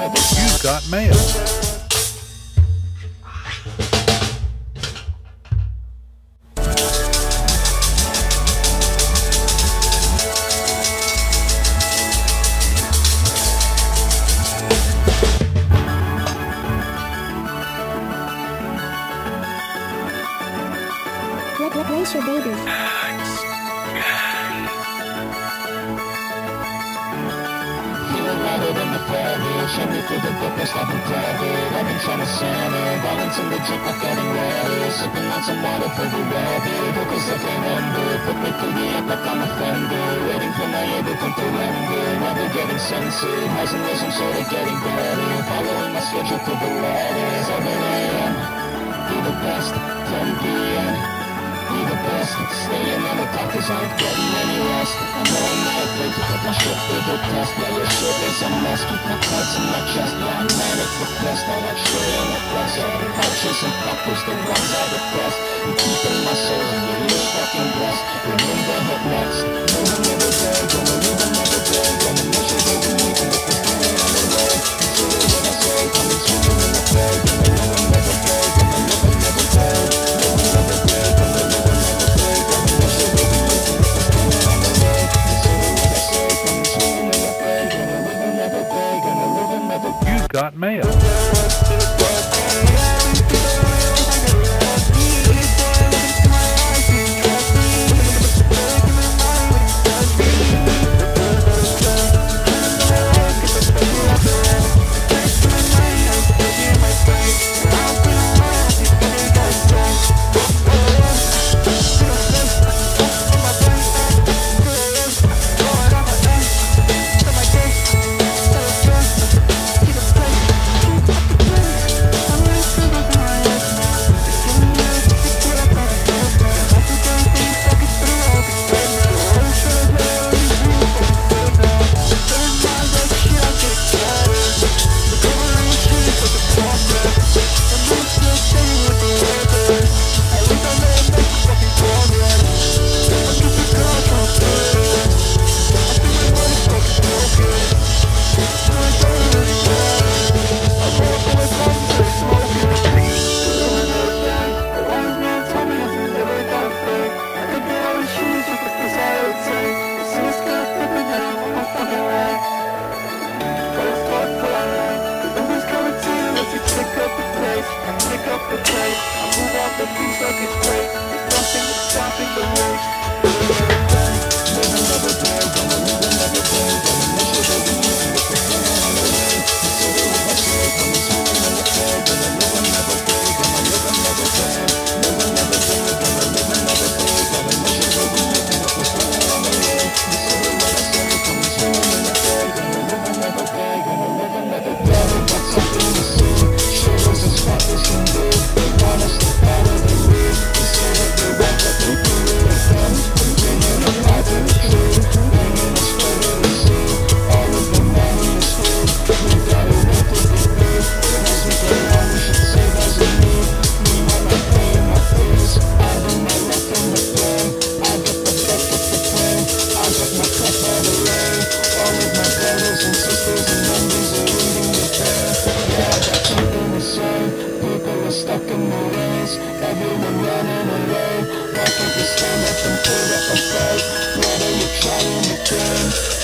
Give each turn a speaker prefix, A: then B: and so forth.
A: You've got mail.
B: Place your baby.
C: Show me through the book, stop and grab it. I've been trying to send it. All into the drip, not getting ready. Sipping on some water for the ready Focus up and ended. Put me through the app like I'm offended. Waiting for my everything to render. Never getting censored. And lows, I'm sort of getting better. Following my schedule to the letters. 7 a.m. Be the best, 10 p.m. Be the best, staying on the top cause I ain't getting know I'm not afraid to put my shit through the test Yeah, your shit is a mess, keep my cards in my chest Yeah, I'm manic depressed, I like shit in the press Yeah, the cultures and couples, the ones I depress I'm keeping my souls in your fucking blessed Remember what Stuck trying